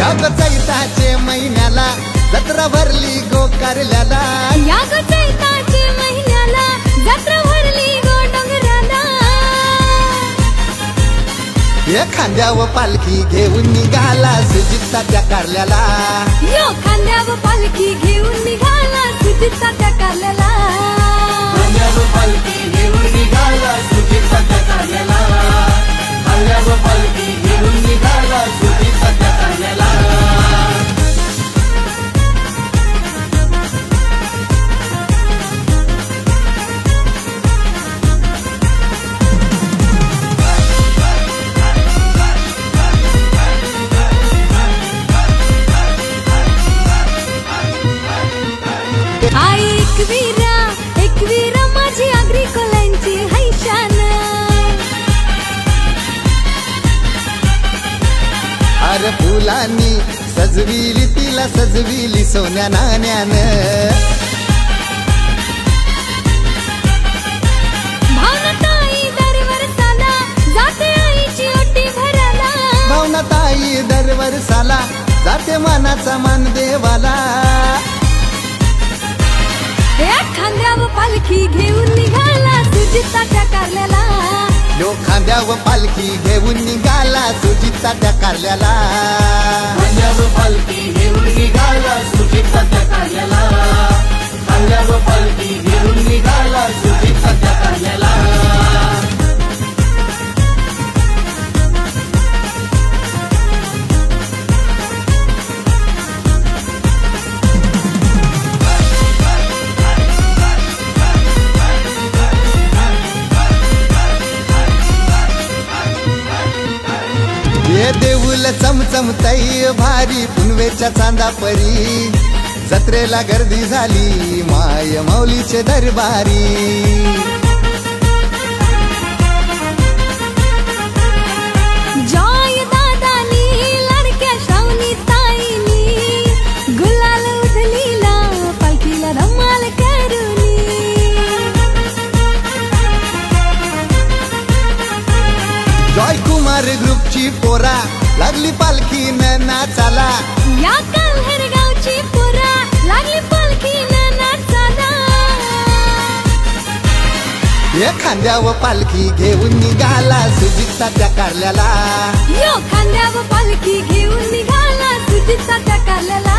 ग चैताचे महिन्याला जत्रा भरली गोकारल्याला. या ग चैताची महिन्याला जत्रा भरली गो डोंगराला. हे खांद्यावर पालखी घेऊन निघाला सुजितचा त्या कारल्याला. यो खांद्यावर पालखी घेऊन निघाला सुजितचा फुलांनी सजविली तिला सजविली सोन्या नाण्यानं. ताई दरवर्षाला जाते मानाचा मान देवाला. या खांद्यावर पालखी घेऊन निघाला कारल्याला लो खांद्यावर पालखी घेऊन निघाला. त्या कारल्याला. हे देऊल चमचमताई भारी पुनवेच्या चांदा परी. जत्रेला गर्दी झाली माय माऊलीचे दरबारी. कुमार ग्रुपची पोरा. लागली पालखी नाचाला या काल्हेर गावची पुरा. लागली पालखी नाचाला हे खांद्यावर पालखी घेऊन निघाला सुजितचा त्या कारल्याला. यो खांद्यावर पालखी घेऊन निघाला सुजितचा त्या कारल्याला.